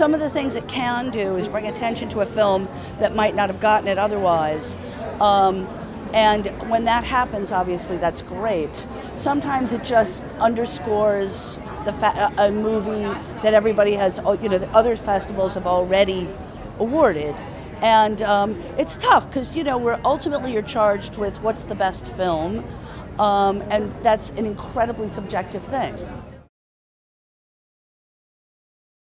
some of the things it can do is bring attention to a film that might not have gotten it otherwise. Um, and when that happens, obviously that's great. Sometimes it just underscores the fa- a movie that everybody has, oh, you know, the other festivals have already awarded. And um, it's tough because, you know, we're ultimately you're charged with what's the best film. Um, and that's an incredibly subjective thing.